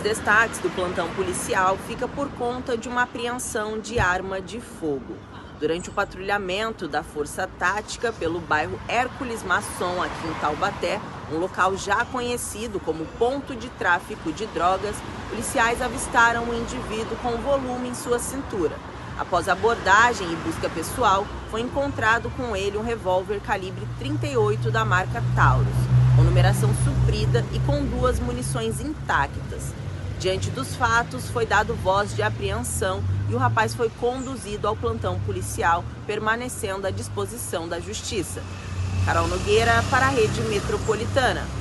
destaques do plantão policial fica por conta de uma apreensão de arma de fogo. Durante o patrulhamento da Força Tática pelo bairro Hércules Masson, aqui em Taubaté, um local já conhecido como ponto de tráfico de drogas, policiais avistaram um indivíduo com volume em sua cintura. Após abordagem e busca pessoal, foi encontrado com ele um revólver calibre 38 da marca Taurus, com numeração suprida e com duas munições intactas. Diante dos fatos, foi dado voz de apreensão e o rapaz foi conduzido ao plantão policial, permanecendo à disposição da justiça. Carol Nogueira para a Rede Metropolitana.